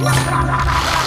¡Gracias!